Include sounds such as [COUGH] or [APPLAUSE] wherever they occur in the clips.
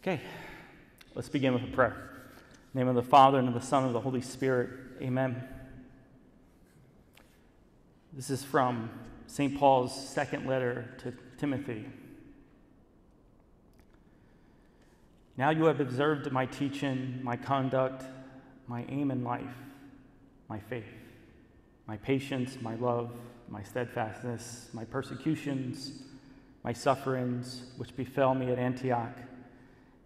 Okay, let's begin with a prayer. Name of the Father, and of the Son, and of the Holy Spirit. Amen. This is from St. Paul's second letter to Timothy. Now you have observed my teaching, my conduct, my aim in life, my faith, my patience, my love, my steadfastness, my persecutions, my sufferings, which befell me at Antioch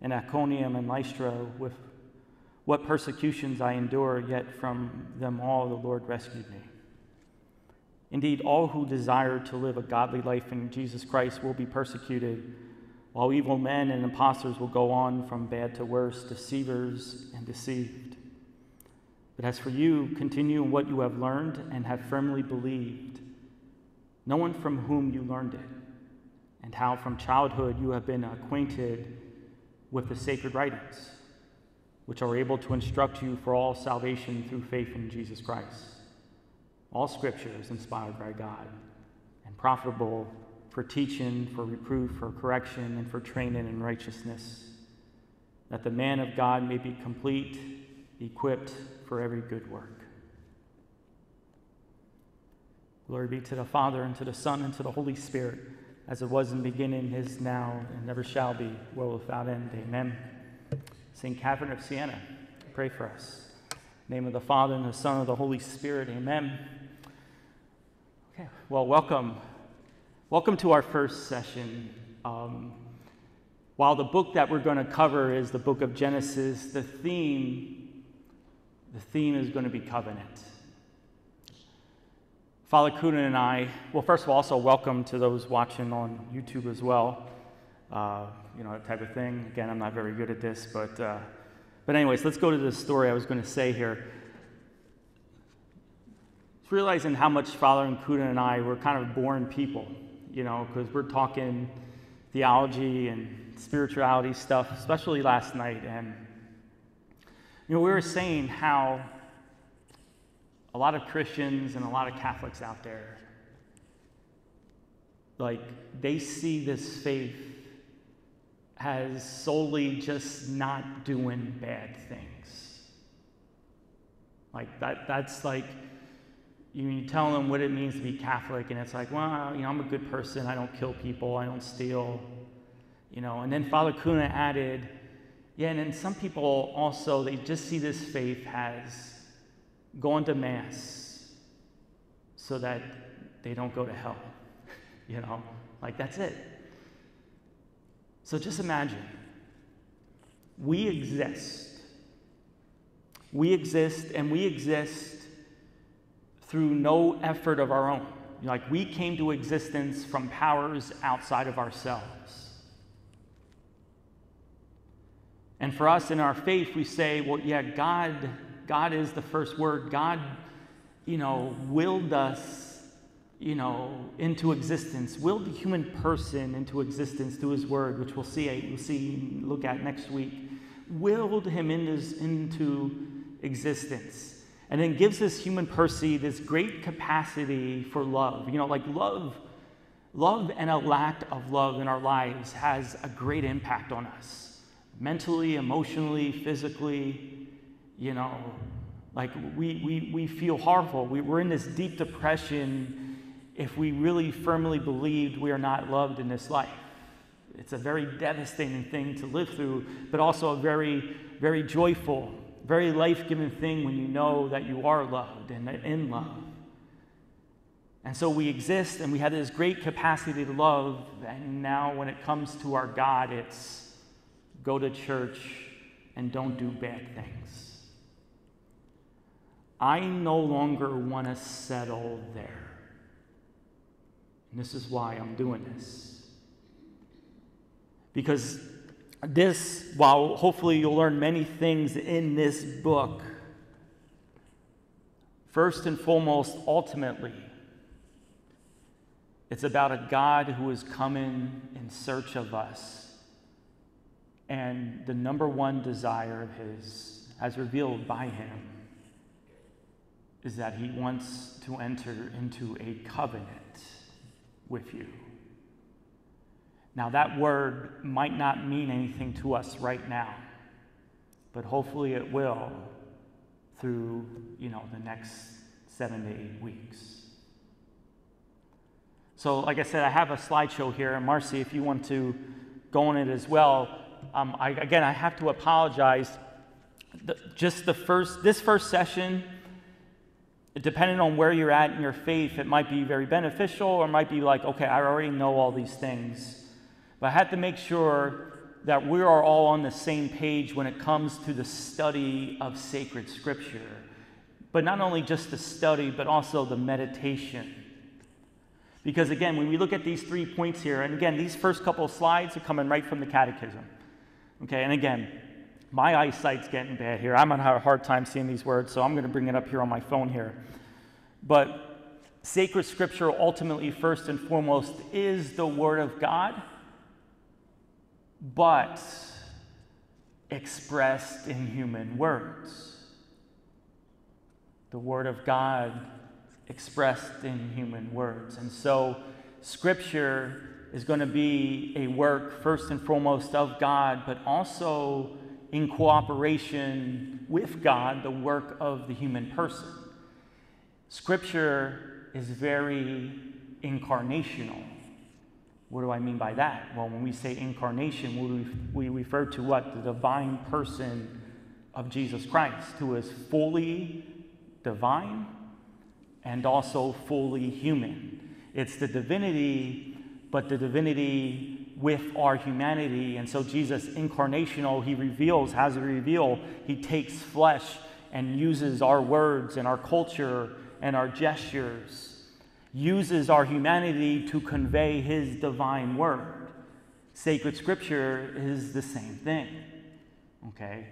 and Iconium and Lystra, with what persecutions I endure, yet from them all the Lord rescued me. Indeed, all who desire to live a godly life in Jesus Christ will be persecuted, while evil men and impostors will go on from bad to worse, deceivers and deceived. But as for you, continue in what you have learned and have firmly believed, knowing from whom you learned it, and how from childhood you have been acquainted with the sacred writings, which are able to instruct you for all salvation through faith in Jesus Christ. All scripture is inspired by God and profitable for teaching, for reproof, for correction, and for training in righteousness, that the man of God may be complete, equipped for every good work. Glory be to the Father, and to the Son, and to the Holy Spirit as it was in the beginning, is now, and never shall be, world without end. Amen. St. Catherine of Siena, pray for us. name of the Father, and the Son, and the Holy Spirit. Amen. Okay, well, welcome. Welcome to our first session. Um, while the book that we're going to cover is the book of Genesis, the theme, the theme is going to be covenant. Father Kunin and I, well, first of all, also welcome to those watching on YouTube as well. Uh, you know, that type of thing. Again, I'm not very good at this, but, uh, but anyways, let's go to the story I was going to say here. It's realizing how much Father and Kunin and I were kind of boring people, you know, because we're talking theology and spirituality stuff, especially last night. And, you know, we were saying how a lot of Christians and a lot of Catholics out there, like, they see this faith as solely just not doing bad things. Like, that, that's like, you, tell them what it means to be Catholic, and it's like, well, you know, I'm a good person. I don't kill people. I don't steal. You know, and then Father Kuna added, yeah, and then some people also, they just see this faith as going to Mass so that they don't go to hell. [LAUGHS] you know, like that's it. So just imagine we exist. We exist, and we exist through no effort of our own. Like we came to existence from powers outside of ourselves. And for us in our faith, we say, well, yeah, God God is the first word. God, you know, willed us, you know, into existence, willed the human person into existence through his word, which we'll see, we'll see, look at next week. Willed him into existence. And then gives this human person this great capacity for love. You know, like love, love and a lack of love in our lives has a great impact on us mentally, emotionally, physically you know, like we, we, we feel horrible. We, we're in this deep depression if we really firmly believed we are not loved in this life. It's a very devastating thing to live through, but also a very, very joyful, very life giving thing when you know that you are loved and in love. And so we exist and we have this great capacity to love. And now, when it comes to our God, it's go to church and don't do bad things. I no longer want to settle there. And this is why I'm doing this. Because this, while hopefully you'll learn many things in this book, first and foremost, ultimately, it's about a God who is coming in search of us. And the number one desire of his, as revealed by him, is that he wants to enter into a covenant with you. Now, that word might not mean anything to us right now, but hopefully it will through, you know, the next seven to eight weeks. So, like I said, I have a slideshow here, and Marcy, if you want to go on it as well, um, I, again, I have to apologize. The, just the first, this first session, depending on where you're at in your faith, it might be very beneficial or might be like, okay, I already know all these things. But I had to make sure that we are all on the same page when it comes to the study of sacred scripture. But not only just the study, but also the meditation. Because again, when we look at these three points here, and again, these first couple of slides are coming right from the catechism. Okay, and again, my eyesight's getting bad here. I'm gonna have a hard time seeing these words, so I'm gonna bring it up here on my phone here. But sacred scripture ultimately, first and foremost, is the Word of God, but expressed in human words. The Word of God expressed in human words. And so, Scripture is going to be a work, first and foremost, of God, but also in cooperation with God, the work of the human person. Scripture is very incarnational. What do I mean by that? Well, when we say incarnation, we refer to what? The divine person of Jesus Christ, who is fully divine and also fully human. It's the divinity, but the divinity with our humanity. And so Jesus, incarnational, he reveals, has a reveal, he takes flesh and uses our words and our culture and our gestures, uses our humanity to convey his divine word. Sacred scripture is the same thing. Okay?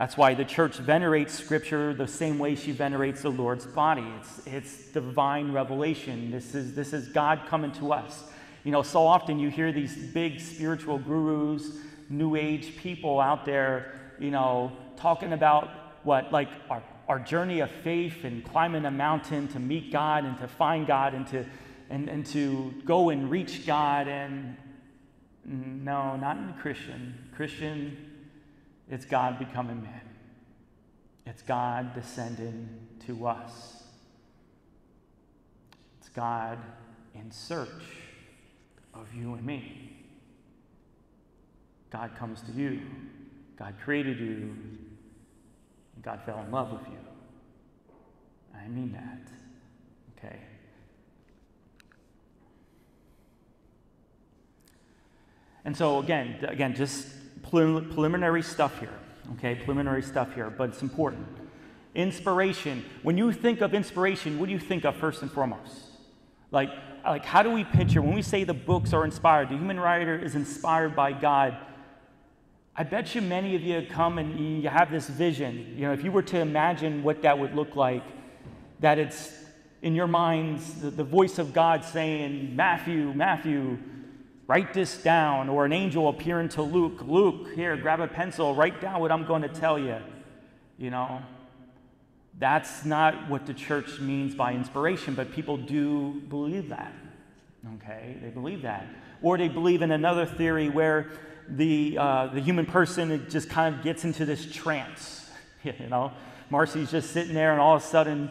That's why the church venerates Scripture the same way she venerates the Lord's body. It's, it's divine revelation. This is, this is God coming to us. You know, so often you hear these big spiritual gurus, new age people out there, you know, talking about what, like our, our journey of faith and climbing a mountain to meet God and to find God and to, and, and to go and reach God. And no, not in Christian. Christian it's God becoming man. It's God descending to us. It's God in search of you and me. God comes to you. God created you. God fell in love with you. I mean that. Okay. And so again, again, just preliminary stuff here, okay? Preliminary stuff here, but it's important. Inspiration. When you think of inspiration, what do you think of first and foremost? Like, like how do we picture when we say the books are inspired, the human writer is inspired by God? I bet you many of you come and you have this vision. You know, if you were to imagine what that would look like, that it's in your minds the, the voice of God saying, Matthew, Matthew, Write this down. Or an angel appearing to Luke. Luke, here, grab a pencil, write down what I'm going to tell you. You know? That's not what the church means by inspiration, but people do believe that. Okay? They believe that. Or they believe in another theory where the, uh, the human person just kind of gets into this trance. [LAUGHS] You know? Marcy's just sitting there, and all of a sudden,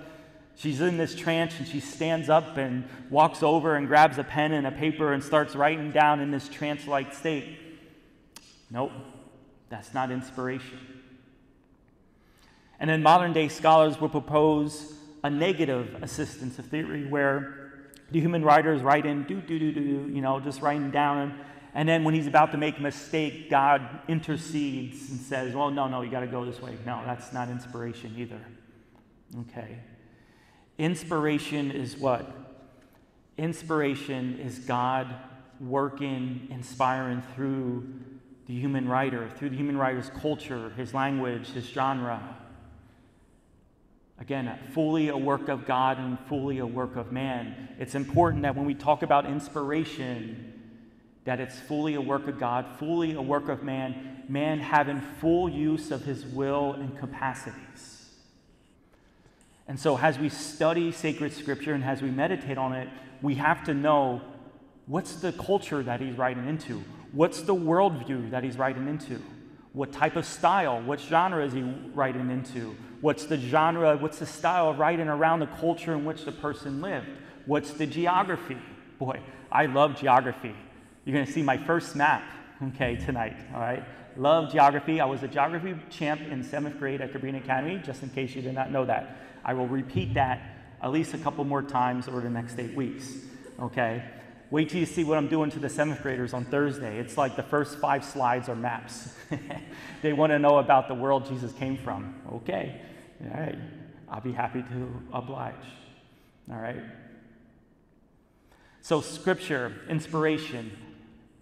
She's in this trance and she stands up and walks over and grabs a pen and a paper and starts writing down in this trance like state. Nope, that's not inspiration. And then modern day scholars will propose a negative assistance of theory where the human writers write in do, do, do, do, you know, just writing down. And then when he's about to make a mistake, God intercedes and says, well, no, no, you got to go this way. No, that's not inspiration either. Okay. Inspiration is what? Inspiration is God working, inspiring through the human writer, through the human writer's culture, his language, his genre. Again, fully a work of God and fully a work of man. It's important that when we talk about inspiration, that it's fully a work of God, fully a work of man, man having full use of his will and capacities. And so, as we study sacred scripture and as we meditate on it, we have to know What's the culture that he's writing into? What's the worldview that he's writing into? What type of style? What genre is he writing into? What's the genre? What's the style of writing around the culture in which the person lived? What's the geography? Boy, I love geography. You're going to see my first map, okay, tonight, all right? Love geography. I was a geography champ in seventh grade at Cabrini Academy, just in case you did not know that. I will repeat that at least a couple more times over the next eight weeks, okay? Wait till you see what I'm doing to the seventh graders on Thursday. It's like the first five slides are maps. [LAUGHS] they want to know about the world Jesus came from. Okay, all right. I'll be happy to oblige. All right. So, scripture, inspiration,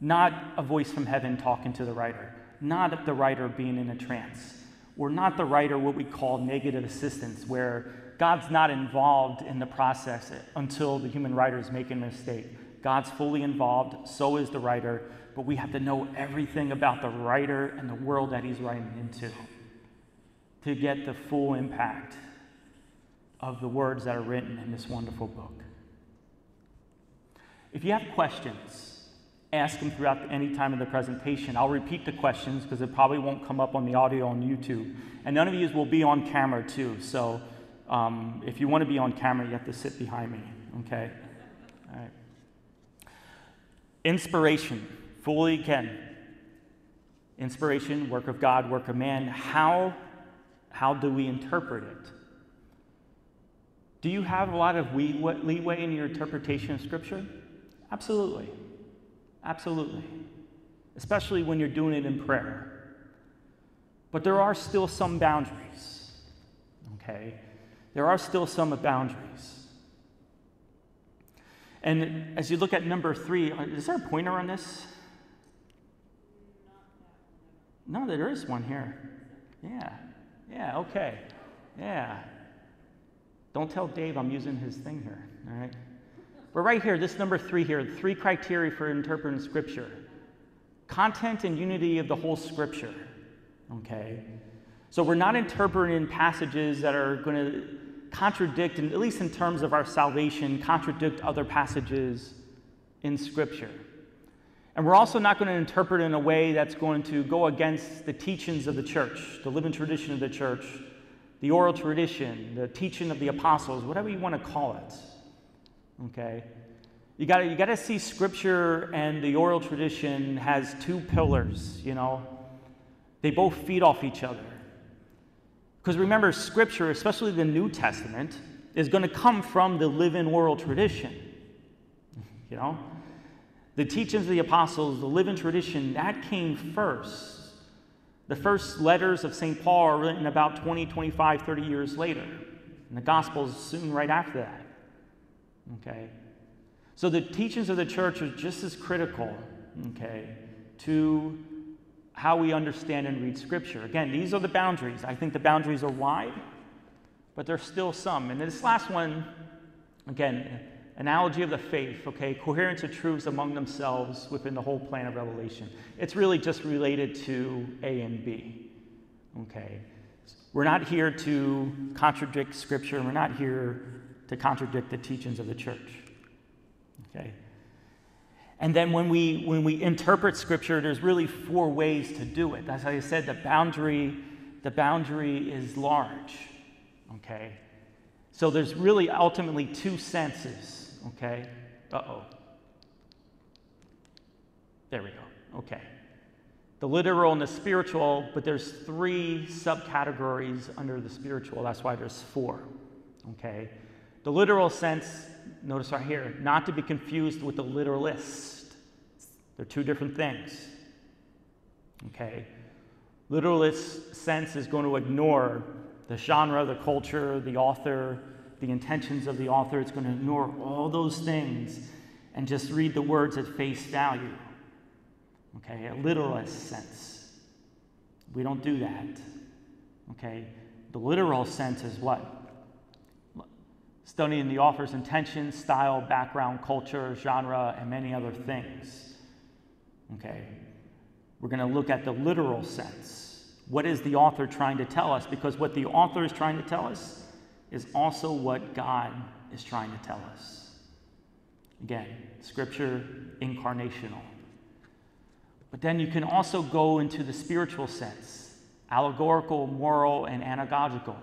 not a voice from heaven talking to the writer, not the writer being in a trance, or not the writer what we call negative assistance, where God's not involved in the process until the human writer is making a mistake. God's fully involved, so is the writer, but we have to know everything about the writer and the world that he's writing into to get the full impact of the words that are written in this wonderful book. If you have questions, ask them throughout any time of the presentation. I'll repeat the questions because it probably won't come up on the audio on YouTube. And none of you will be on camera too. So um, if you want to be on camera, you have to sit behind me, okay? Inspiration, fully again. Inspiration, work of God, work of man. How, how do we interpret it? Do you have a lot of leeway in your interpretation of Scripture? Absolutely. Absolutely. Especially when you're doing it in prayer. But there are still some boundaries. Okay? There are still some boundaries. And as you look at number three, uh, is there a pointer on this? No, there is one here. Yeah. Yeah, okay. Yeah. Don't tell Dave I'm using his thing here, all right? But right here, this number three here, three criteria for interpreting Scripture content and unity of the whole Scripture, okay? So we're not interpreting passages that are going to contradict, and at least in terms of our salvation, contradict other passages in Scripture. And we're also not going to interpret in a way that's going to go against the teachings of the church, the living tradition of the church, the oral tradition, the teaching of the apostles, whatever you want to call it. Okay? You got you to see Scripture and the oral tradition has two pillars, you know. They both feed off each other. Because remember, Scripture, especially the New Testament, is going to come from the living oral tradition. You know? The teachings of the apostles, the living tradition, that came first. The first letters of St. Paul are written about 20, 25, 30 years later. And the Gospels soon right after that. Okay? So the teachings of the church are just as critical, okay, to how we understand and read Scripture. Again, these are the boundaries. I think the boundaries are wide, but there's still some. And this last one, again, analogy of the faith, okay, coherence of truths among themselves within the whole plan of revelation. It's really just related to A and B, okay? We're not here to contradict Scripture, we're not here to contradict the teachings of the church, okay? And then when we, when we interpret Scripture, there's really four ways to do it. As I said, the boundary, the boundary is large. Okay? So there's really ultimately two senses. Okay? Uh-oh. There we go. Okay. The literal and the spiritual, but there's three subcategories under the spiritual. That's why there's four. Okay? The literal sense notice right here, not to be confused with the literalist. They're two different things. Okay? Literalist sense is going to ignore the genre, the culture, the author, the intentions of the author. It's going to ignore all those things and just read the words at face value. Okay? A literalist sense. We don't do that. Okay? The literal sense is what? Studying the author's intention, style, background, culture, genre, and many other things. Okay? We're going to look at the literal sense. What is the author trying to tell us? Because what the author is trying to tell us is also what God is trying to tell us. Again, scripture incarnational. But then you can also go into the spiritual sense allegorical, moral, and anagogical.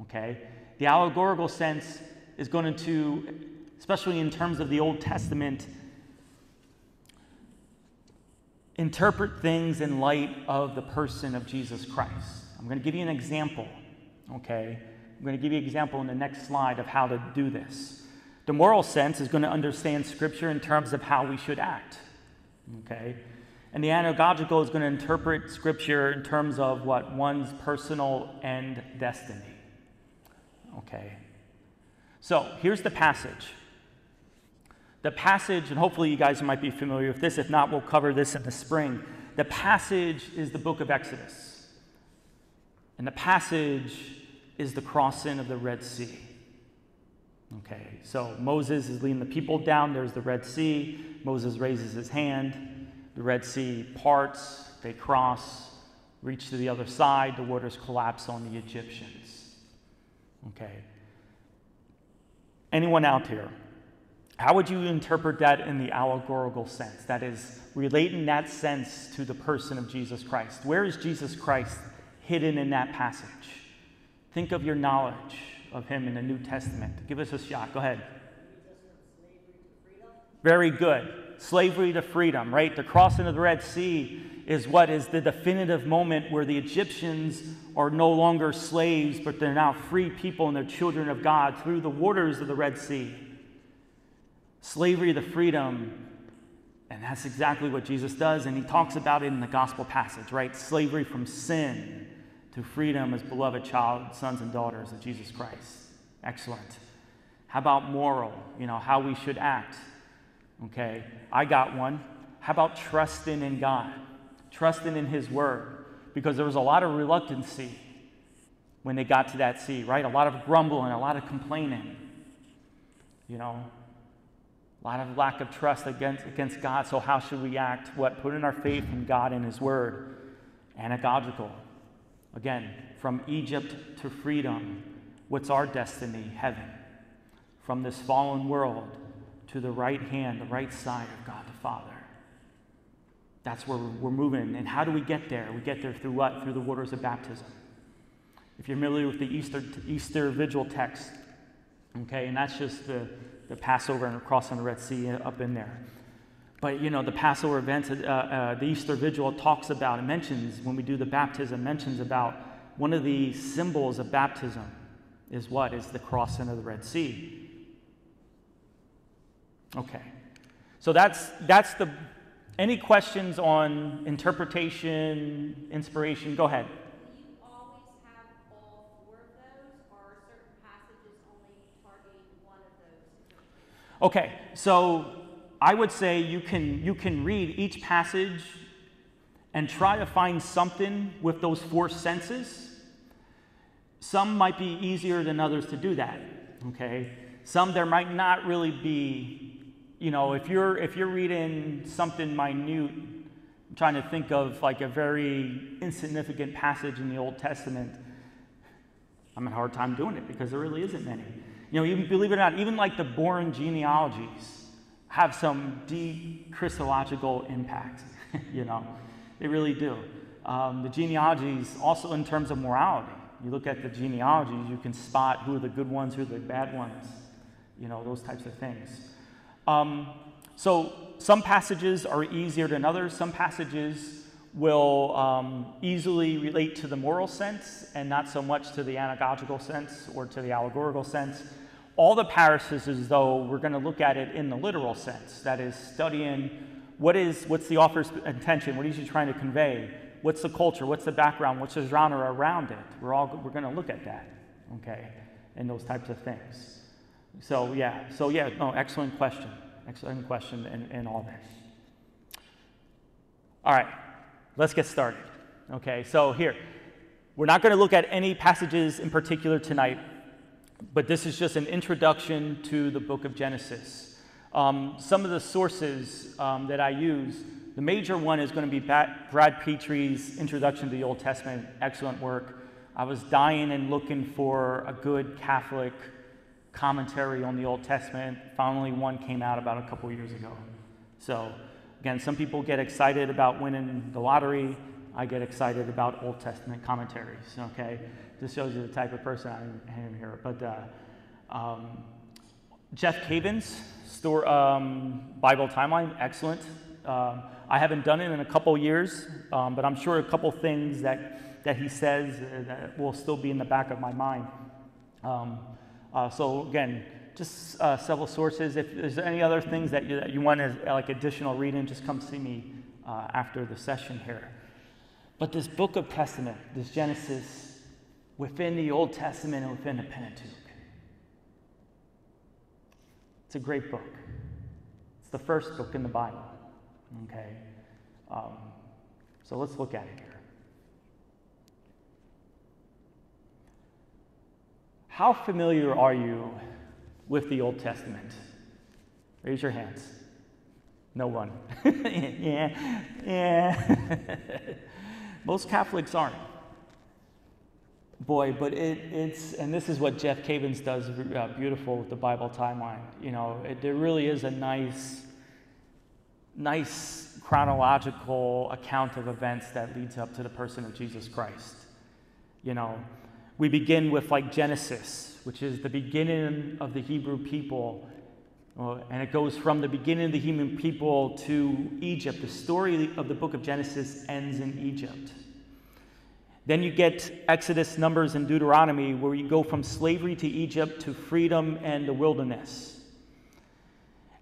Okay? The allegorical sense is going to, especially in terms of the Old Testament, interpret things in light of the person of Jesus Christ. I'm going to give you an example. Okay? I'm going to give you an example in the next slide of how to do this. The moral sense is going to understand Scripture in terms of how we should act. Okay? And the anagogical is going to interpret Scripture in terms of what one's personal end destiny. Okay? So here's the passage. The passage, and hopefully you guys might be familiar with this. If not, we'll cover this in the spring. The passage is the book of Exodus. And the passage is the crossing of the Red Sea. Okay, so Moses is leading the people down. There's the Red Sea. Moses raises his hand. The Red Sea parts. They cross, reach to the other side. The waters collapse on the Egyptians. Okay. Anyone out here? How would you interpret that in the allegorical sense? That is, relating that sense to the person of Jesus Christ. Where is Jesus Christ hidden in that passage? Think of your knowledge of him in the New Testament. Give us a shot. Go ahead. Very good. Slavery to freedom, right? The crossing of the Red Sea is what is the definitive moment where the Egyptians are no longer slaves, but they're now free people and they're children of God through the waters of the Red Sea. Slavery to freedom, and that's exactly what Jesus does, and he talks about it in the gospel passage, right? Slavery from sin to freedom as beloved child, sons and daughters of Jesus Christ. Excellent. How about moral? You know, how we should act. Okay, I got one. How about trusting in God? Trusting in His Word. Because there was a lot of reluctancy when they got to that sea, right? A lot of grumbling, a lot of complaining. You know, a lot of lack of trust against, against God. So, how should we act? What? Putting our faith in God and His Word. Anagogical. Again, from Egypt to freedom, what's our destiny? Heaven. From this fallen world to the right hand, the right side of God the Father. That's where we're moving. And how do we get there? We get there through what? Through the waters of baptism. If you're familiar with the Easter, Easter Vigil text, okay, and that's just the, the Passover and crossing the Red Sea up in there. But you know, the Passover events, uh, uh, the Easter Vigil talks about, and mentions when we do the baptism, mentions about one of the symbols of baptism is what? Is the crossing of the Red Sea. Okay. So that's that's the any questions on interpretation, inspiration? Go ahead. Okay, so I would say you can, you can read each passage and try to find something with those four senses. Some might be easier than others to do that, okay? Some there might not really be, you know, if you're if you're reading something minute, I'm trying to think of like a very insignificant passage in the Old Testament. I'm having a hard time doing it because there really isn't many. You know, even believe it or not, even like the boring genealogies have some deep Christological impact. [LAUGHS] you know, they really do. Um, the genealogies, also in terms of morality, you look at the genealogies, you can spot who are the good ones, who are the bad ones, you know, those types of things. Um, so some passages are easier than others. Some passages will um, easily relate to the moral sense and not so much to the anagogical sense or to the allegorical sense all the passages, though, we're going to look at it in the literal sense. That is, studying what is what's the author's intention, what is he trying to convey, what's the culture, what's the background, what's the genre around it. We're all we're going to look at that, okay, and those types of things. So yeah, so yeah, no, excellent question, excellent question, and, and all this. All right, let's get started. Okay, so here, we're not going to look at any passages in particular tonight but this is just an introduction to the book of Genesis. Um, some of the sources um, that I use, the major one is going to be Brant Pitre's Introduction to the Old Testament, excellent work. I was dying and looking for a good Catholic commentary on the Old Testament. Finally, one came out about a couple years ago. So, again, some people get excited about winning the lottery. I get excited about Old Testament commentaries. Okay, this shows you the type of person I am here. But uh, um, Jeff Cavins, store, um, Bible timeline, excellent. Um, I haven't done it in a couple years, um, but I'm sure a couple things that, that he says uh, that will still be in the back of my mind. Um, uh, so again, just uh, several sources. If there's any other things that you, that you want as like additional reading, just come see me uh, after the session here. But this book of Testament, this Genesis, within the Old Testament and within the Pentateuch, it's a great book. It's the first book in the Bible. Okay? Um, so let's look at it here. How familiar are you with the Old Testament? Raise your hands. No one. [LAUGHS] yeah, yeah. [LAUGHS] Most Catholics aren't. Boy, but it, it's, and this is what Jeff Cavins does uh, beautiful with the Bible timeline. You know, it, there really is a nice, nice chronological account of events that leads up to the person of Jesus Christ. You know, we begin with like Genesis, which is the beginning of the Hebrew people. And it goes from the beginning of the human people to Egypt. The story of the book of Genesis ends in Egypt. Then you get Exodus, Numbers, and Deuteronomy, where you go from slavery to Egypt to freedom and the wilderness.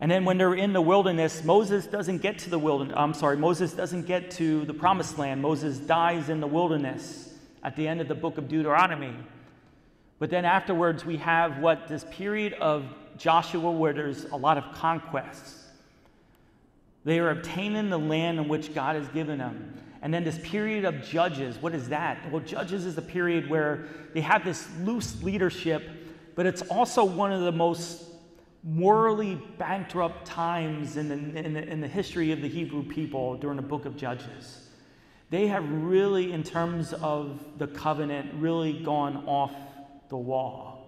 And then when they're in the wilderness, Moses doesn't get to the wilderness. I'm sorry, Moses doesn't get to the promised land. Moses dies in the wilderness at the end of the book of Deuteronomy. But then afterwards, we have what this period of Joshua where there's a lot of conquests. They are obtaining the land in which God has given them. And then this period of judges, what is that? Well, judges is a period where they have this loose leadership, but it's also one of the most morally bankrupt times in the, in the, in the history of the Hebrew people during the book of Judges they have really, in terms of the covenant, really gone off the wall.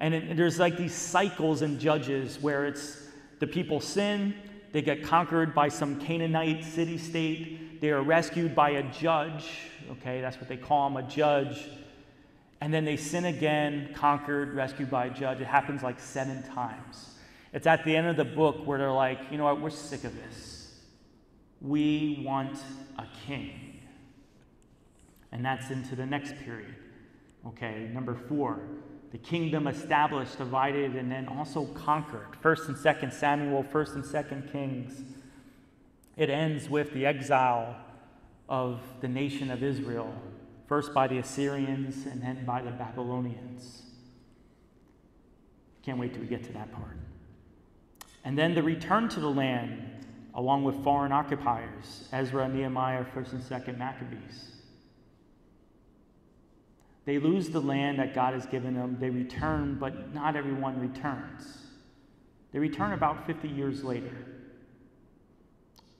And it, there's like these cycles in Judges where it's the people sin, they get conquered by some Canaanite city state, they are rescued by a judge, okay, that's what they call them, a judge. And then they sin again, conquered, rescued by a judge. It happens like seven times. It's at the end of the book where they're like, you know what, we're sick of this. We want a king. And that's into the next period. Okay, number four, the kingdom established, divided, and then also conquered. First and second Samuel, first and second Kings. It ends with the exile of the nation of Israel, first by the Assyrians and then by the Babylonians. Can't wait till we get to that part. And then the return to the land along with foreign occupiers, Ezra, Nehemiah, 1st and 2nd Maccabees. They lose the land that God has given them. They return, but not everyone returns. They return about 50 years later.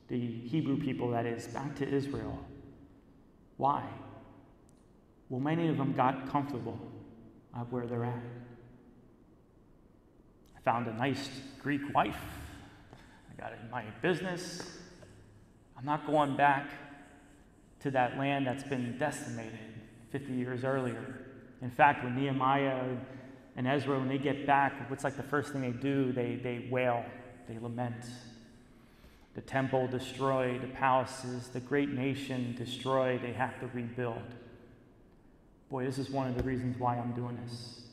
The Hebrew people, that is, back to Israel. Why? Well, many of them got comfortable of where they're at. I found a nice Greek wife I got my business. I'm not going back to that land that's been decimated 50 years earlier. In fact, when Nehemiah and Ezra, when they get back, what's like the first thing they do? They, they wail, they lament. The temple destroyed, the palaces, the great nation destroyed, they have to rebuild. Boy, this is one of the reasons why I'm doing this.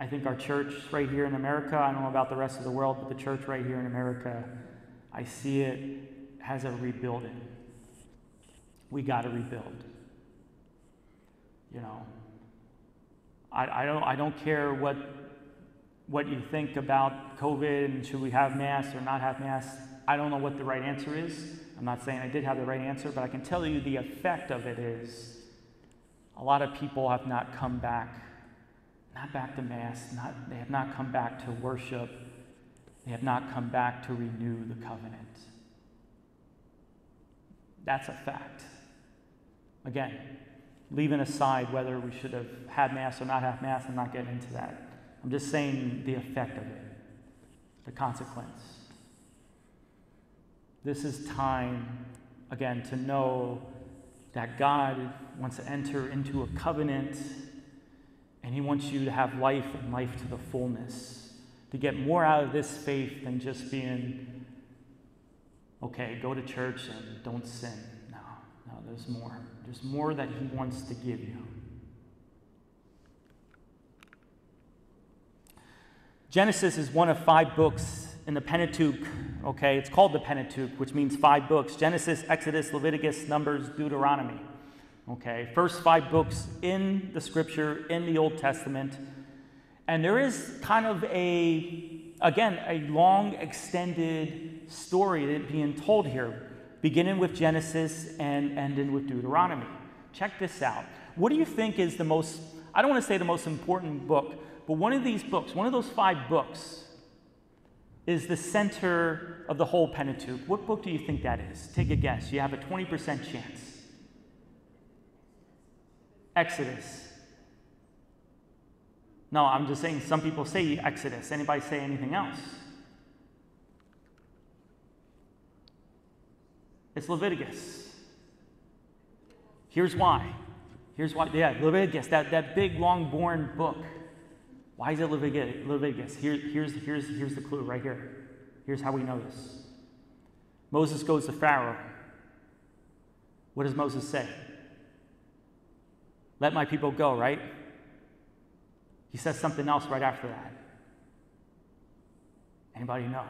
I think our church right here in America, I don't know about the rest of the world, but the church right here in America, I see it has a rebuilding. We got to rebuild. You know, I, I, don't, I don't care what, what you think about COVID and should we have masks or not have masks. I don't know what the right answer is. I'm not saying I did have the right answer, but I can tell you the effect of it is a lot of people have not come back not back to Mass, not, they have not come back to worship, they have not come back to renew the covenant. That's a fact. Again, leaving aside whether we should have had Mass or not have Mass, I'm not getting into that. I'm just saying the effect of it, the consequence. This is time, again, to know that God wants to enter into a covenant and He wants you to have life and life to the fullness, to get more out of this faith than just being, okay, go to church and don't sin. No, no, there's more. There's more that He wants to give you. Genesis is one of five books in the Pentateuch. Okay, it's called the Pentateuch, which means five books Genesis, Exodus, Leviticus, Numbers, Deuteronomy. Okay, first five books in the scripture in the Old Testament. And there is kind of a, again, a long extended story being told here, beginning with Genesis and ending with Deuteronomy. Check this out. What do you think is the most, I don't want to say the most important book, but one of these books, one of those five books, is the center of the whole Pentateuch. What book do you think that is? Take a guess. You have a 20% chance. Exodus. No, I'm just saying some people say Exodus. Anybody say anything else? It's Leviticus. Here's why. Here's why. Yeah, Leviticus, that, that big, long, born book. Why is it Leviticus? Here, here's, here's, here's the clue right here. Here's how we know this. Moses goes to Pharaoh. What does Moses say? Let my people go, right? He says something else right after that. Anybody know?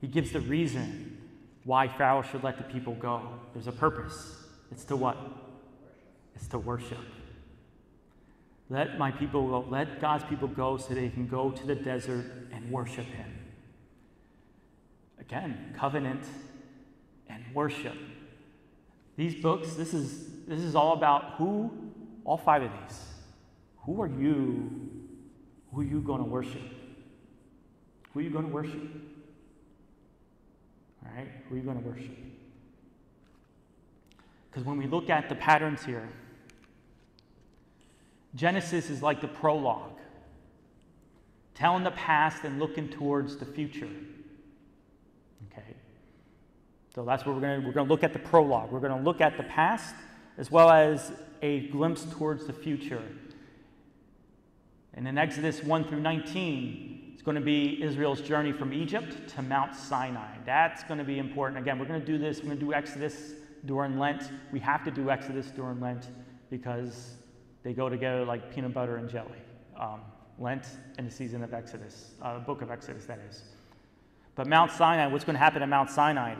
He gives the reason why Pharaoh should let the people go. There's a purpose. It's to what? It's to worship. Let my people go, let God's people go so they can go to the desert and worship Him. Again, covenant and worship. These books, this is, this is all about who, all five of these. Who are you? Who are you going to worship? Who are you going to worship? All right? Who are you going to worship? Because when we look at the patterns here, Genesis is like the prologue, telling the past and looking towards the future. Okay? So that's what we're going to we're going to look at the prologue. We're going to look at the past as well as a glimpse towards the future. And in Exodus 1 through 19, it's going to be Israel's journey from Egypt to Mount Sinai. That's going to be important. Again, we're going to do this. We're going to do Exodus during Lent. We have to do Exodus during Lent because they go together like peanut butter and jelly. Um, Lent and the season of Exodus, uh, book of Exodus, that is. But Mount Sinai, what's going to happen at Mount Sinai?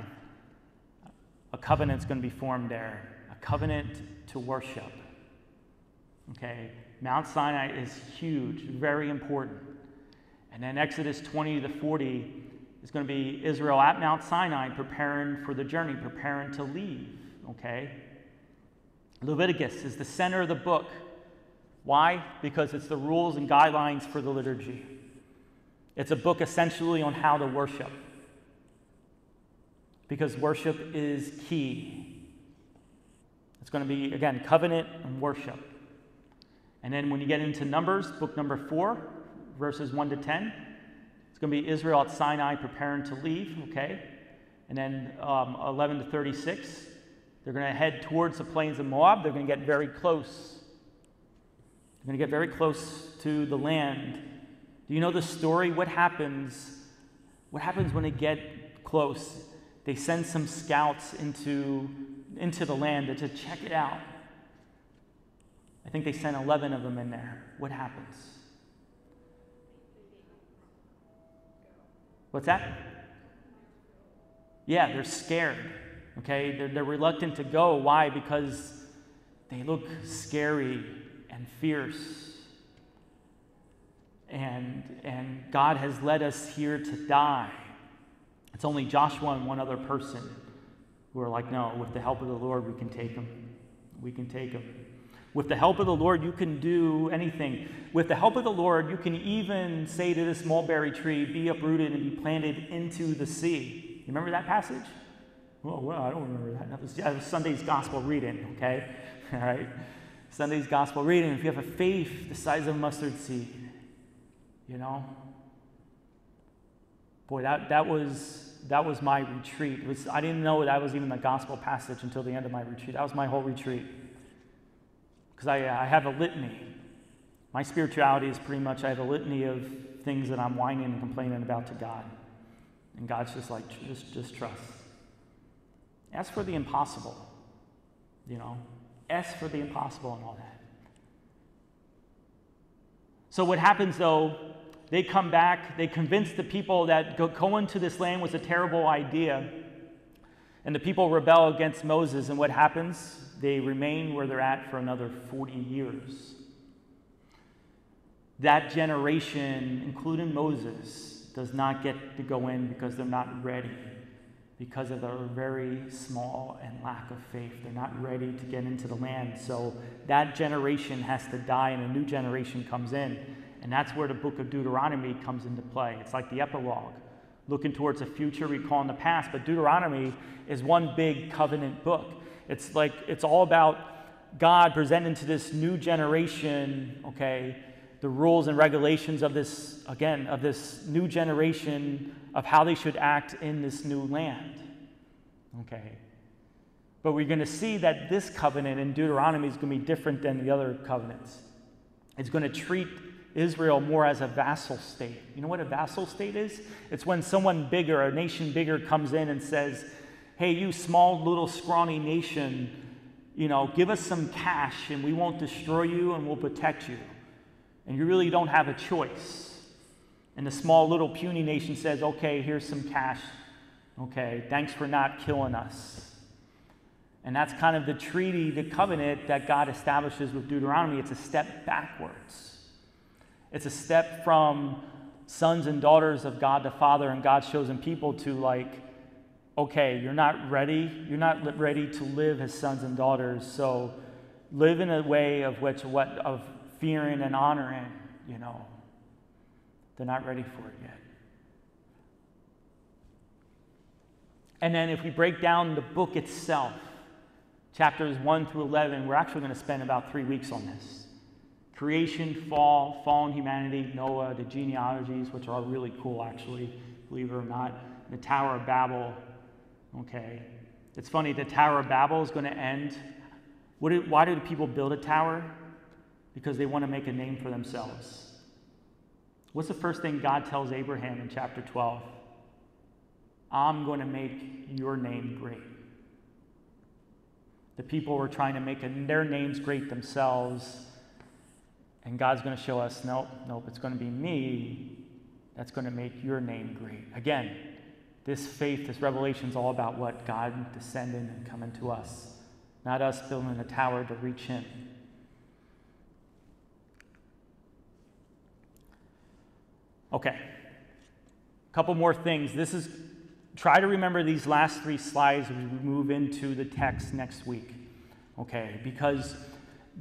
A covenant's going to be formed there, a covenant to worship. Okay, Mount Sinai is huge, very important. And then Exodus 20 to 40 is going to be Israel at Mount Sinai preparing for the journey, preparing to leave. Okay? Leviticus is the center of the book. Why? Because it's the rules and guidelines for the liturgy. It's a book essentially on how to worship. Because worship is key. It's going to be, again, covenant and worship. And then when you get into Numbers, book number four, verses 1 to 10, it's going to be Israel at Sinai preparing to leave, okay? And then um, 11 to 36, they're going to head towards the plains of Moab. They're going to get very close they're going to get very close to the land. Do you know the story? What happens? What happens when they get close? They send some scouts into, into the land to check it out. I think they sent 11 of them in there. What happens? What's that? Yeah, they're scared. Okay? They're, they're reluctant to go. Why? Because they look scary and fierce. And, and God has led us here to die. It's only Joshua and one other person who are like, no, with the help of the Lord, we can take them. We can take them. With the help of the Lord, you can do anything. With the help of the Lord, you can even say to this mulberry tree, be uprooted and be planted into the sea. You remember that passage? Oh, well, I don't remember that. That was, that was Sunday's gospel reading, okay? [LAUGHS] All right. Sunday's gospel reading, if you have a faith the size of a mustard seed, You know? Boy, that, that was that was my retreat. Was, I didn't know that was even the gospel passage until the end of my retreat. That was my whole retreat. Because I, I have a litany. My spirituality is pretty much I have a litany of things that I'm whining and complaining about to God. And God's just like, just, just trust. Ask for the impossible, you know. Ask for the impossible and all that. So, what happens though, they come back, they convince the people that going to this land was a terrible idea. And the people rebel against Moses, and what happens? They remain where they're at for another 40 years. That generation, including Moses, does not get to go in because they're not ready because of their very small and lack of faith. They're not ready to get into the land. So that generation has to die and a new generation comes in. And that's where the book of Deuteronomy comes into play. It's like the epilogue, looking towards the future, recalling the past. But Deuteronomy is one big covenant book. It's like, it's all about God presenting to this new generation, okay, the rules and regulations of this, again, of this new generation of how they should act in this new land. Okay. But we're going to see that this covenant in Deuteronomy is going to be different than the other covenants. It's going to treat Israel more as a vassal state. You know what a vassal state is? It's when someone bigger, a nation bigger, comes in and says, Hey, you small, little, scrawny nation, you know, give us some cash and we won't destroy you and we'll protect you. And you really don't have a choice. And the small little puny nation says, okay, here's some cash. Okay, thanks for not killing us. And that's kind of the treaty, the covenant that God establishes with Deuteronomy. It's a step backwards. It's a step from sons and daughters of God the Father and God's chosen people to like, okay, you're not ready. You're not ready to live as sons and daughters. So live in a way of which what of fearing and honoring, you know, they're not ready for it yet. And then if we break down the book itself, chapters 1 through 11, we're actually going to spend about three weeks on this. Creation, fall, fallen humanity, Noah, the genealogies, which are really cool, actually, believe it or not. The Tower of Babel, okay. It's funny, the Tower of Babel is going to end. Did, why do people build a tower? Because they want to make a name for themselves. What's the first thing God tells Abraham in chapter 12? I'm going to make your name great. The people were trying to make their names great themselves, and God's going to show us nope, nope, it's going to be me that's going to make your name great. Again, this faith, this revelation is all about what God descending and coming to us, not us building a tower to reach Him. Okay. A couple more things. This is try to remember these last three slides as we move into the text next week. Okay, because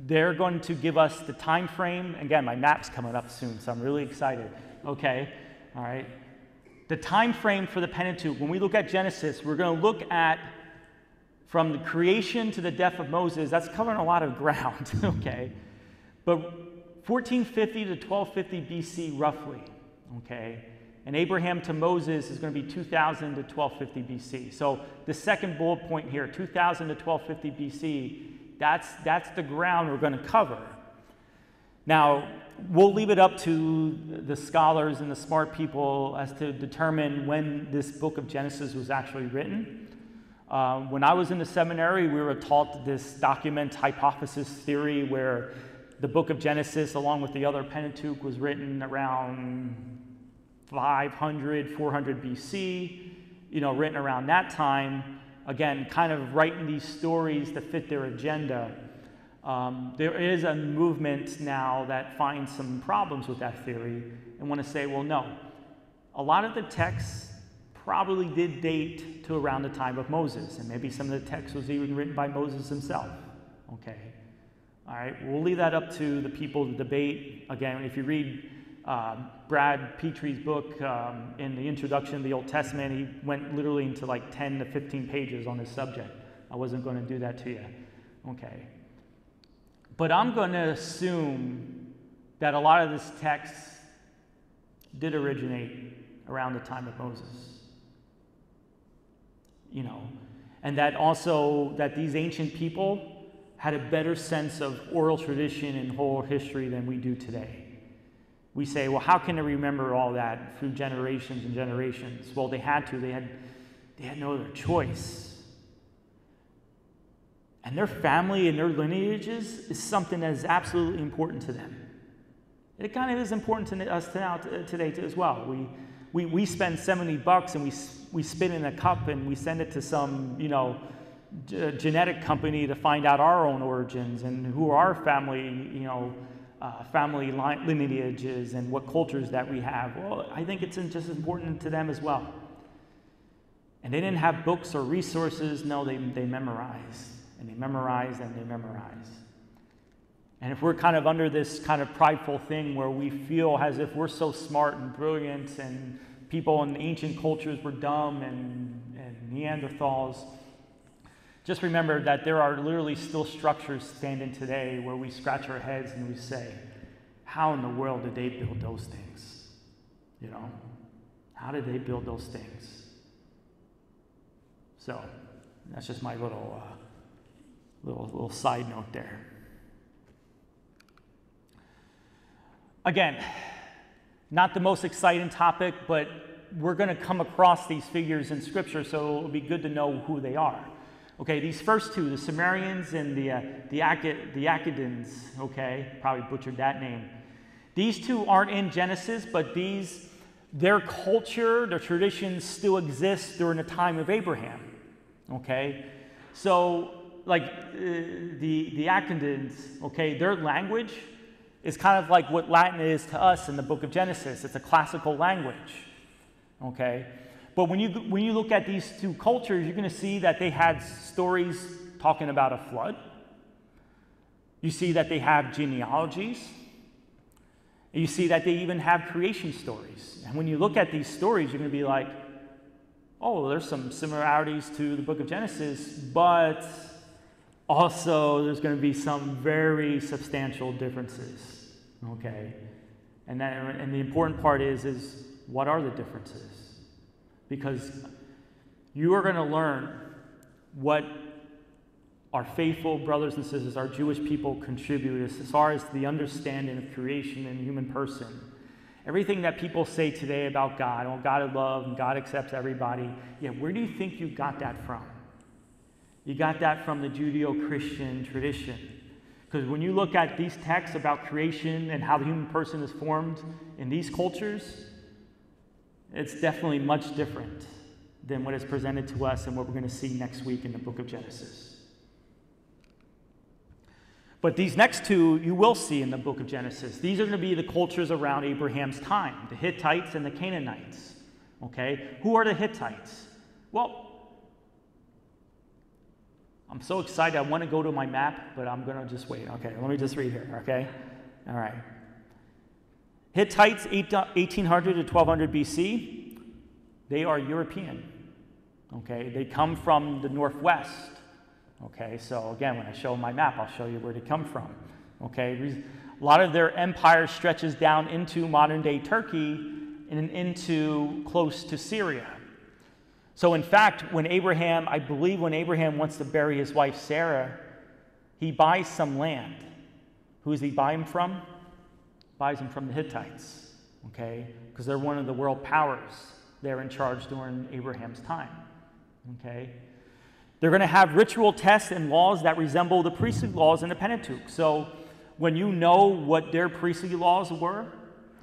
they're going to give us the time frame. Again, my map's coming up soon, so I'm really excited. Okay. All right. The time frame for the Pentateuch. When we look at Genesis, we're going to look at from the creation to the death of Moses. That's covering a lot of ground, [LAUGHS] okay? But 1450 to 1250 BC roughly okay? And Abraham to Moses is going to be 2000 to 1250 BC. So the second bullet point here, 2000 to 1250 BC, that's, that's the ground we're going to cover. Now, we'll leave it up to the scholars and the smart people as to determine when this book of Genesis was actually written. Uh, when I was in the seminary, we were taught this document hypothesis theory where the book of Genesis, along with the other Pentateuch, was written around 500, 400 BC, you know, written around that time. Again, kind of writing these stories to fit their agenda. Um, there is a movement now that finds some problems with that theory and want to say, well, no. A lot of the texts probably did date to around the time of Moses, and maybe some of the text was even written by Moses himself. Okay. All right, we'll leave that up to the people to debate. Again, if you read uh, Brant Pitre's book um, in the introduction of the Old Testament, he went literally into like 10 to 15 pages on this subject. I wasn't going to do that to you. Okay. But I'm going to assume that a lot of this text did originate around the time of Moses. You know, and that also that these ancient people had a better sense of oral tradition and oral history than we do today. We say, well, how can they remember all that through generations and generations? Well, they had to. They had, they had no other choice. And their family and their lineages is something that is absolutely important to them. It kind of is important to us now, today as well. We, we, we spend 70 bucks and we, we spin in a cup and we send it to some, you know, genetic company to find out our own origins and who our family, you know, uh, family lineages and what cultures that we have. Well, I think it's just as important to them as well. And they didn't have books or resources. No, they, they memorized and they memorized and they memorized. And if we're kind of under this kind of prideful thing where we feel as if we're so smart and brilliant and people in ancient cultures were dumb and, and Neanderthals, just remember that there are literally still structures standing today where we scratch our heads and we say, How in the world did they build those things? You know? How did they build those things? So, that's just my little, uh, little, little side note there. Again, not the most exciting topic, but we're going to come across these figures in Scripture, so it'll be good to know who they are. Okay, these first two, the Sumerians and the, uh, the, Akkad, the Akkadians, okay, probably butchered that name. These two aren't in Genesis, but these, their culture, their traditions still exist during the time of Abraham, okay? So, like uh, the, the Akkadians, okay, their language is kind of like what Latin is to us in the book of Genesis. It's a classical language, okay? But when you, when you look at these two cultures, you're going to see that they had stories talking about a flood. You see that they have genealogies. You see that they even have creation stories. And when you look at these stories, you're going to be like, oh, there's some similarities to the book of Genesis, but also there's going to be some very substantial differences. Okay? And, that, and the important part is, is what are the differences? Because you are going to learn what our faithful brothers and sisters, our Jewish people contribute as far as the understanding of creation and human person. Everything that people say today about God, oh, God is love and God accepts everybody, yeah, where do you think you got that from? You got that from the Judeo Christian tradition. Because when you look at these texts about creation and how the human person is formed in these cultures, it's definitely much different than what is presented to us and what we're going to see next week in the book of Genesis. But these next two you will see in the book of Genesis. These are going to be the cultures around Abraham's time the Hittites and the Canaanites. Okay? Who are the Hittites? Well, I'm so excited. I want to go to my map, but I'm going to just wait. Okay, let me just read here. Okay? All right. Hittites, 1800 uh, to 1200 BC, they are European. Okay, they come from the northwest. Okay, so again, when I show my map, I'll show you where they come from. Okay, a lot of their empire stretches down into modern day Turkey and into close to Syria. So, in fact, when Abraham, I believe when Abraham wants to bury his wife Sarah, he buys some land. Who does he buy him from? Buys them from the Hittites, okay? Because they're one of the world powers. They're in charge during Abraham's time, okay? They're going to have ritual tests and laws that resemble the priestly laws in the Pentateuch. So when you know what their priestly laws were,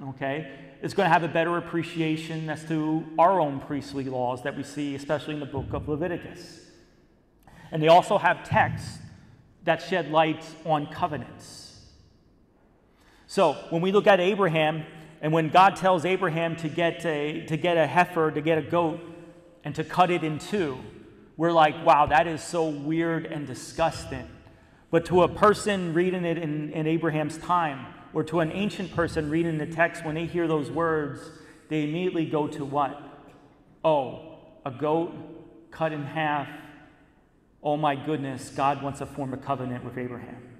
okay, it's going to have a better appreciation as to our own priestly laws that we see, especially in the book of Leviticus. And they also have texts that shed light on covenants. So when we look at Abraham, and when God tells Abraham to get a, to get a heifer, to get a goat, and to cut it in two, we're like, wow, that is so weird and disgusting. But to a person reading it in, in Abraham's time, or to an ancient person reading the text, when they hear those words, they immediately go to what? Oh, a goat cut in half. Oh my goodness, God wants to form a covenant with Abraham.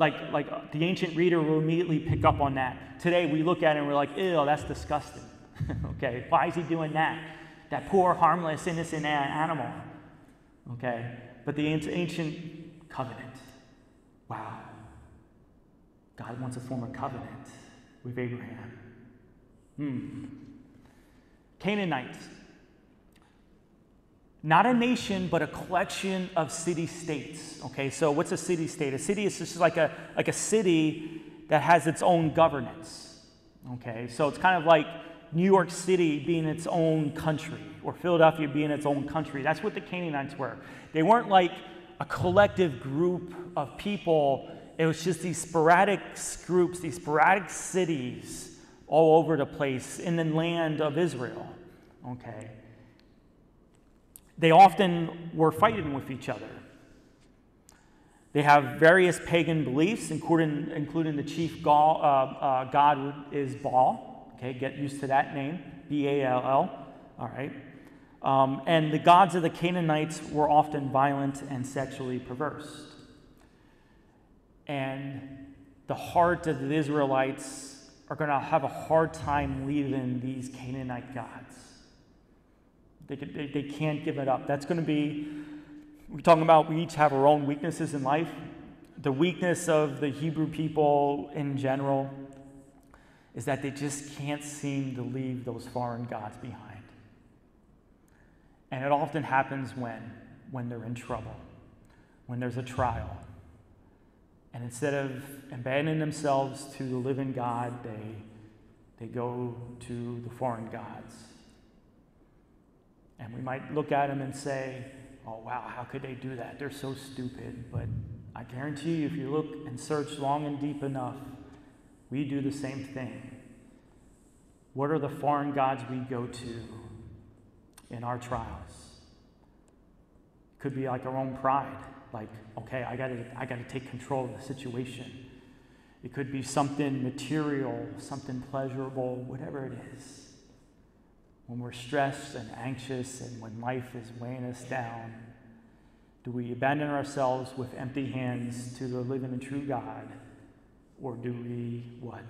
Like, like the ancient reader will immediately pick up on that. Today we look at it and we're like, ew, that's disgusting. [LAUGHS] okay, why is he doing that? That poor, harmless, innocent animal. Okay, but the ancient covenant. Wow. God wants to form a covenant with Abraham. Hmm. Canaanites. Not a nation, but a collection of city states. Okay, so what's a city state? A city is just like a, like a city that has its own governance. Okay, so it's kind of like New York City being its own country or Philadelphia being its own country. That's what the Canaanites were. They weren't like a collective group of people, it was just these sporadic groups, these sporadic cities all over the place in the land of Israel. Okay. They often were fighting with each other. They have various pagan beliefs, including, including the chief god, uh, uh, god is Baal. Okay, get used to that name, B A L L. All right. Um, and the gods of the Canaanites were often violent and sexually perverse. And the heart of the Israelites are going to have a hard time leaving these Canaanite gods. They, they, they can't give it up. That's going to be, we're talking about we each have our own weaknesses in life. The weakness of the Hebrew people in general is that they just can't seem to leave those foreign gods behind. And it often happens when? When they're in trouble, when there's a trial. And instead of abandoning themselves to the living God, they, they go to the foreign gods. And we might look at them and say, oh, wow, how could they do that? They're so stupid. But I guarantee you, if you look and search long and deep enough, we do the same thing. What are the foreign gods we go to in our trials? Could be like our own pride, like, okay, I gotta, I gotta take control of the situation. It could be something material, something pleasurable, whatever it is when we're stressed and anxious and when life is weighing us down? Do we abandon ourselves with empty hands to the living and true God? Or do we what?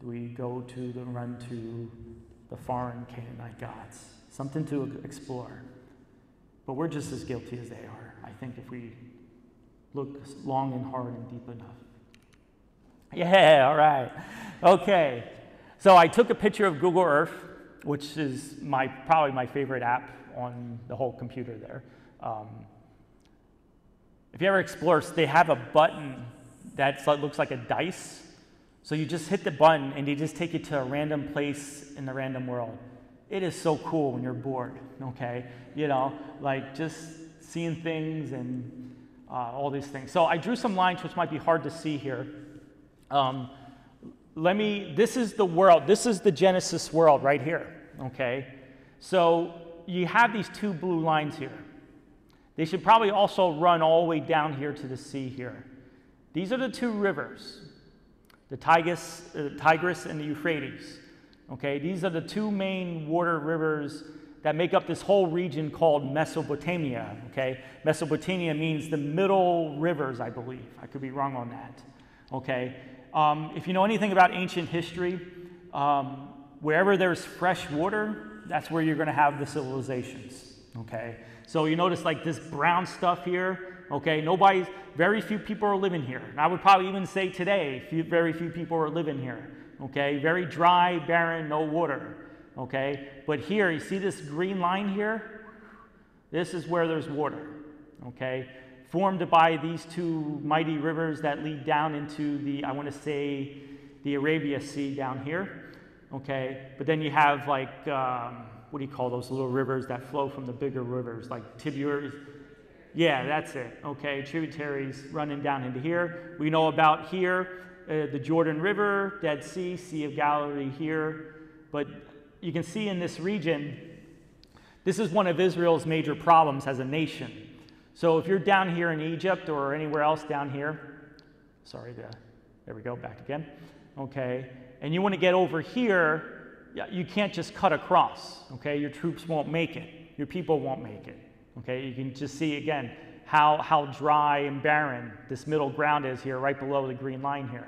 Do we go to the run to the foreign Canaanite gods? Something to explore. But we're just as guilty as they are, I think, if we look long and hard and deep enough. Yeah, [LAUGHS] all right. Okay. So I took a picture of Google Earth which is my, probably my favorite app on the whole computer there. Um, if you ever explore, they have a button that looks like a dice. So you just hit the button and they just take you to a random place in the random world. It is so cool when you're bored, okay? You know, like just seeing things and uh, all these things. So I drew some lines which might be hard to see here. Um, let me, this is the world, this is the Genesis world right here, okay? So you have these two blue lines here. They should probably also run all the way down here to the sea here. These are the two rivers, the Tigris, uh, Tigris and the Euphrates. Okay, these are the two main water rivers that make up this whole region called Mesopotamia. Okay, Mesopotamia means the middle rivers, I believe. I could be wrong on that. Okay, um, if you know anything about ancient history, um, wherever there's fresh water, that's where you're going to have the civilizations. Okay, so you notice like this brown stuff here. Okay, nobody's, very few people are living here. And I would probably even say today, few, very few people are living here. Okay, very dry, barren, no water. Okay, but here, you see this green line here? This is where there's water. Okay, formed by these two mighty rivers that lead down into the, I want to say, the Arabia Sea down here. Okay, but then you have like, um, what do you call those little rivers that flow from the bigger rivers, like tributaries? Yeah, that's it. Okay, tributaries running down into here. We know about here uh, the Jordan River, Dead Sea, Sea of Galilee here. But you can see in this region, this is one of Israel's major problems as a nation. So if you're down here in Egypt or anywhere else down here, sorry, the, there we go, back again, okay, and you want to get over here, you can't just cut across, okay? Your troops won't make it. Your people won't make it, okay? You can just see again how, how dry and barren this middle ground is here, right below the green line here.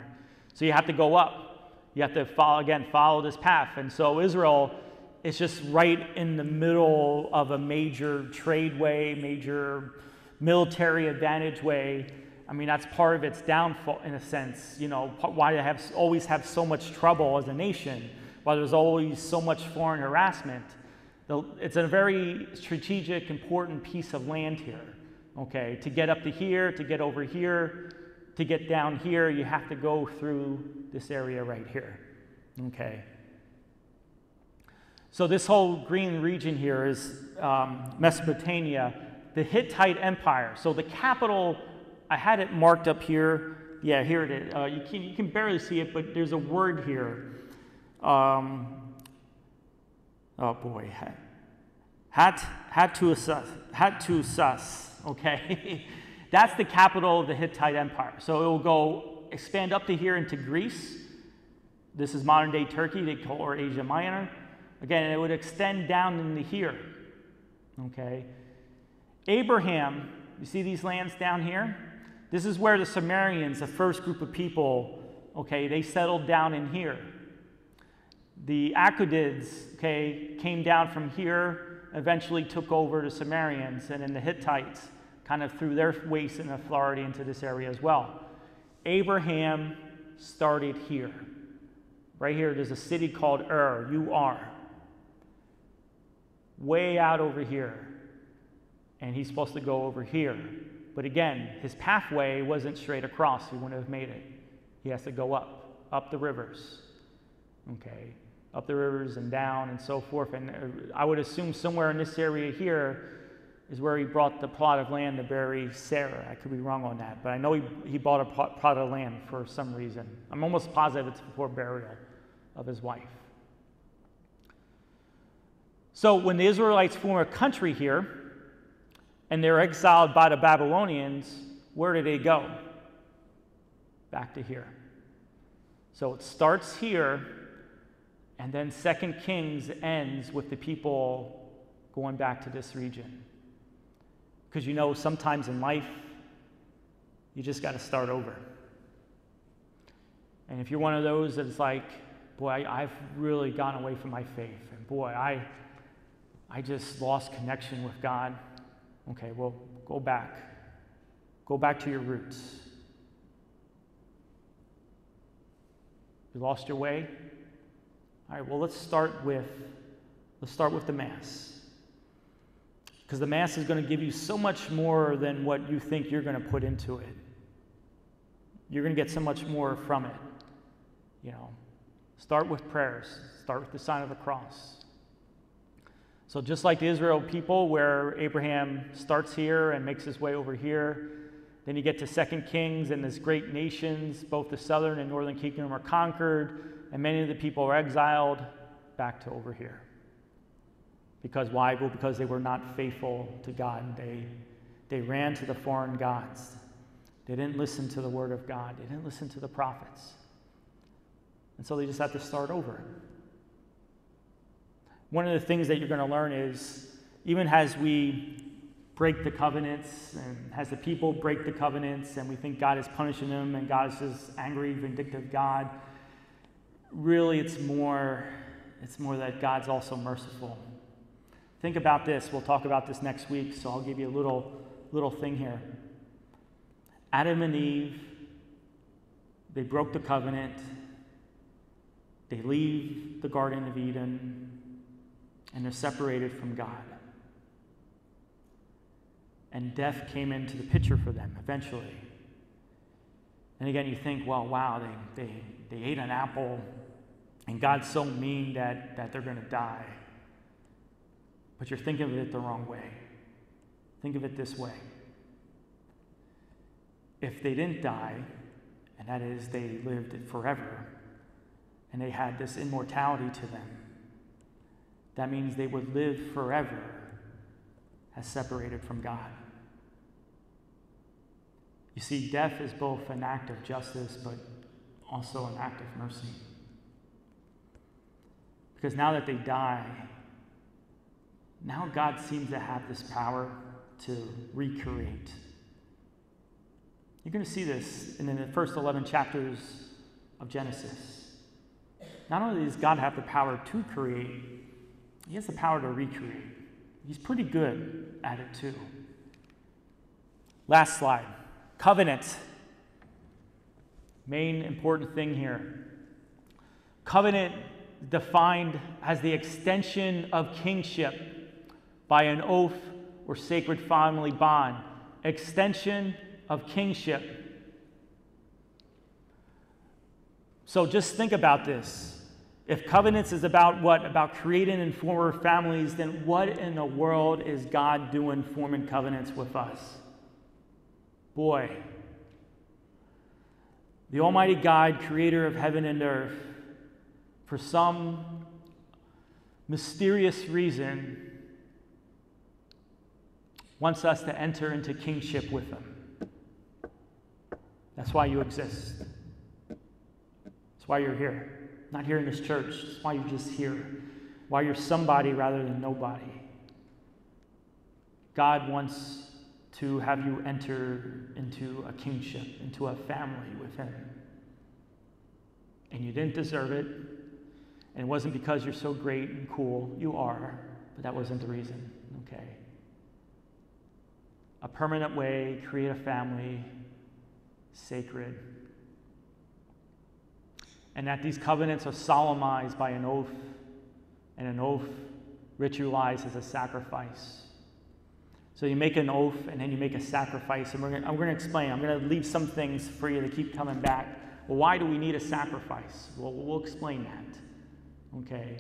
So you have to go up. You have to follow, again, follow this path. And so Israel is just right in the middle of a major trade way, major military advantage way. I mean, that's part of its downfall in a sense. You know, why they have always have so much trouble as a nation, why there's always so much foreign harassment. It's a very strategic, important piece of land here. Okay, to get up to here, to get over here, to get down here, you have to go through this area right here. Okay. So this whole green region here is um, Mesopotamia, the Hittite Empire. So the capital, I had it marked up here. Yeah, here it is. Uh, you, can, you can barely see it, but there's a word here. Um, oh boy, Hat, Hattusas, Hattusas, okay? [LAUGHS] That's the capital of the Hittite Empire. So it will go expand up to here into Greece. This is modern day Turkey, they call or Asia Minor. Again, it would extend down into here. Okay. Abraham, you see these lands down here? This is where the Sumerians, the first group of people, okay, they settled down in here. The Akkadids, okay, came down from here, eventually took over the Sumerians, and then the Hittites kind of threw their waste and authority into this area as well. Abraham started here. Right here, there's a city called Ur, U R. Way out over here. And he's supposed to go over here. But again, his pathway wasn't straight across. He wouldn't have made it. He has to go up, up the rivers. Okay, up the rivers and down and so forth. And uh, I would assume somewhere in this area here is where he brought the plot of land to bury Sarah. I could be wrong on that, but I know he, he bought a plot of land for some reason. I'm almost positive it's before burial of his wife. So when the Israelites form a country here and they're exiled by the Babylonians, where do they go? Back to here. So it starts here, and then Second Kings ends with the people going back to this region. Because you know, sometimes in life, you just got to start over. And if you're one of those that's like, boy, I, have really gone away from my faith, and boy, I, I just lost connection with God. Okay, well, go back. Go back to your roots. You lost your way? All right, well, let's start with let's start with the mass. Because the Mass is going to give you so much more than what you think you're going to put into it. You're going to get so much more from it. You know, start with prayers, start with the sign of the cross. So, just like the Israel people, where Abraham starts here and makes his way over here, then you get to Second Kings, and these great nations, both the southern and northern kingdom, are conquered, and many of the people are exiled back to over here. Because why? Well, because they were not faithful to God. They, they ran to the foreign gods. They didn't listen to the word of God. They didn't listen to the prophets. And so they just had to start over. One of the things that you're going to learn is even as we break the covenants and as the people break the covenants and we think God is punishing them and God is this angry, vindictive God, really it's more, it's more that God's also merciful Think about this. We'll talk about this next week, so I'll give you a little, little thing here. Adam and Eve, they broke the covenant. They leave the Garden of Eden, and they're separated from God. And death came into the picture for them eventually. And again, you think, well, wow, they, they, they ate an apple, and God's so mean that, that they're going to die. But you're thinking of it the wrong way. Think of it this way if they didn't die, and that is they lived forever, and they had this immortality to them, that means they would live forever as separated from God. You see, death is both an act of justice, but also an act of mercy. Because now that they die, now God seems to have this power to recreate You're going to see this in the first 11 chapters of Genesis. Not only does God have the power to create, He has the power to recreate. He's pretty good at it too. Last slide covenant. Main important thing here. Covenant defined as the extension of kingship by an oath or sacred family bond. Extension of kingship. So just think about this. If covenants is about what? About creating and forming families, then what in the world is God doing forming covenants with us? Boy, the Almighty God, creator of heaven and earth, for some mysterious reason, wants us to enter into kingship with Him. That's why you exist. That's why you're here. Not here in this church. That's why you're just here. Why you're somebody rather than nobody. God wants to have you enter into a kingship, into a family with Him. And you didn't deserve it. And it wasn't because you're so great and cool. You are, but that wasn't the reason. Okay. A permanent way, create a family, sacred. And that these covenants are solemnized by an oath, and an oath ritualized as a sacrifice. So you make an oath and then you make a sacrifice. And gonna, I'm going to explain. I'm going to leave some things for you to keep coming back. Well, why do we need a sacrifice? Well, we'll explain that. Okay.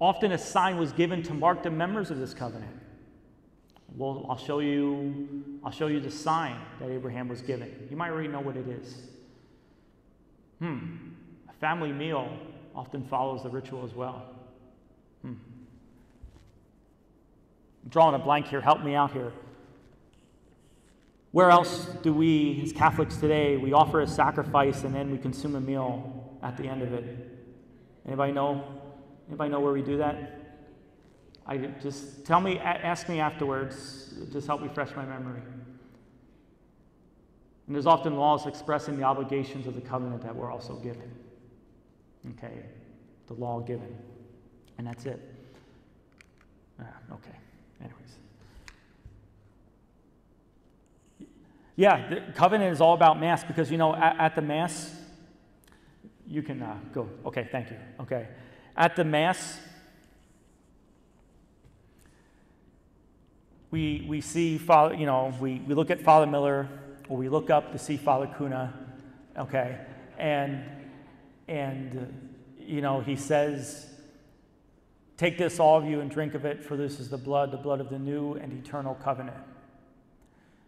Often a sign was given to mark the members of this covenant. Well, I'll show you, I'll show you the sign that Abraham was given. You might already know what it is. Hmm. Family meal often follows the ritual as well. Hmm. I'm drawing a blank here. Help me out here. Where else do we, as Catholics today, we offer a sacrifice and then we consume a meal at the end of it? Anybody know? Anybody know where we do that? I just tell me, ask me afterwards. Just help refresh my memory. And there's often laws expressing the obligations of the covenant that we're also given. Okay, the law given, and that's it. Ah, okay. Anyways. Yeah, the covenant is all about Mass because, you know, at, at the Mass, you can uh, go. Okay, thank you. Okay. At the Mass, we, we see, Father, you know, we, we look at Father Miller or we look up to see Father Kuna, okay, and, and, you know, he says, Take this, all of you, and drink of it, for this is the blood, the blood of the new and eternal covenant.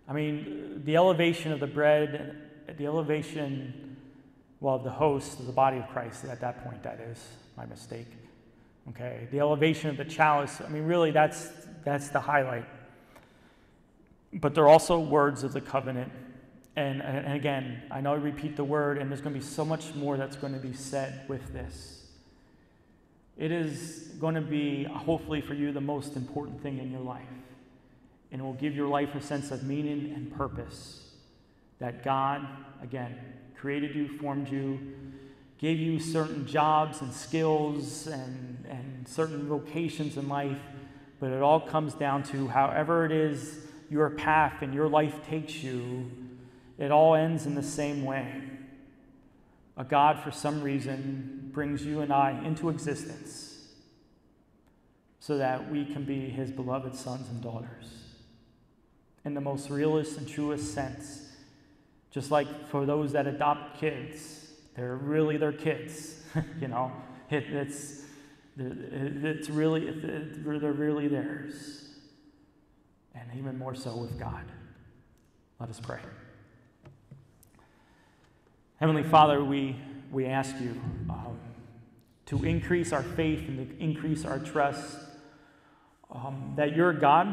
I mean, the elevation of the bread, the elevation, well, of the host of the body of Christ, at that point, that is my mistake. Okay, the elevation of the chalice, I mean, really, that's, that's the highlight. But they're also words of the covenant. And, and again, I know I repeat the word, and there's going to be so much more that's going to be said with this. It is going to be, hopefully, for you, the most important thing in your life. And it will give your life a sense of meaning and purpose. That God, again, created you, formed you, gave you certain jobs and skills and, and certain vocations in life, but it all comes down to however it is your path and your life takes you, it all ends in the same way. A God, for some reason, brings you and I into existence so that we can be his beloved sons and daughters. In the most realist and truest sense, just like for those that adopt kids, they're really their kids, [LAUGHS] you know. It, it's, it's really, they're really theirs. And even more so with God. Let us pray. Heavenly Father, we, we ask you um, to increase our faith and to increase our trust um, that you're God,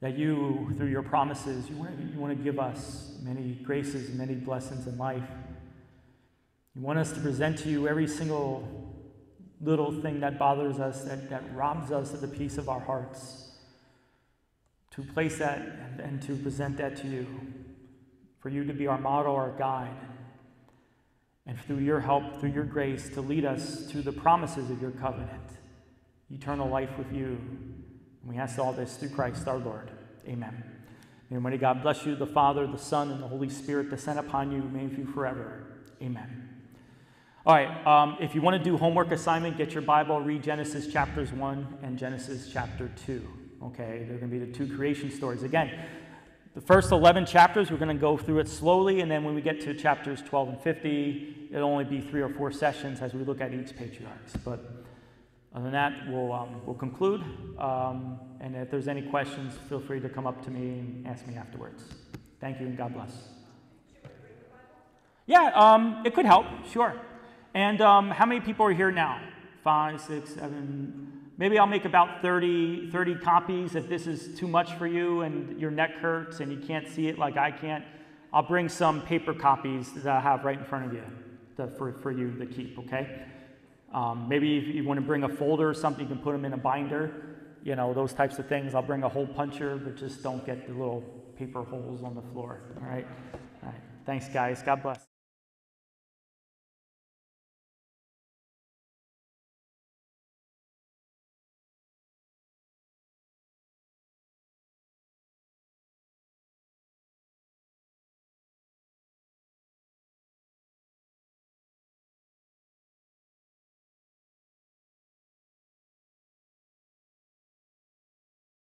that you, through your promises, you want, you want to give us many graces and many blessings in life. You want us to present to you every single little thing that bothers us, that, that robs us of the peace of our hearts, to place that and, and to present that to you for you to be our model, our guide, and through your help, through your grace, to lead us to the promises of your covenant, eternal life with you. And we ask all this through Christ our Lord. Amen. May Almighty God bless you, the Father, the Son, and the Holy Spirit descend upon you, remain with you forever. Amen. All right, um, if you want to do homework assignment, get your Bible, read Genesis chapters 1 and Genesis chapter 2. Okay, they're going to be the two creation stories. Again, the first 11 chapters, we're going to go through it slowly, and then when we get to chapters 12 and 50, it'll only be three or four sessions as we look at each patriarchs. But other than that, we'll, um, we'll conclude. Um, and if there's any questions, feel free to come up to me and ask me afterwards. Thank you, and God bless. Yeah, um, it could help, sure. And um, how many people are here now? Five, six, seven, Maybe I'll make about 30, 30 copies if this is too much for you and your neck hurts and you can't see it like I can't. I'll bring some paper copies that I have right in front of you to, for, for you to keep, okay? Um, maybe if you want to bring a folder or something, you can put them in a binder, you know, those types of things. I'll bring a hole puncher, but just don't get the little paper holes on the floor, all right? All right. Thanks, guys. God bless.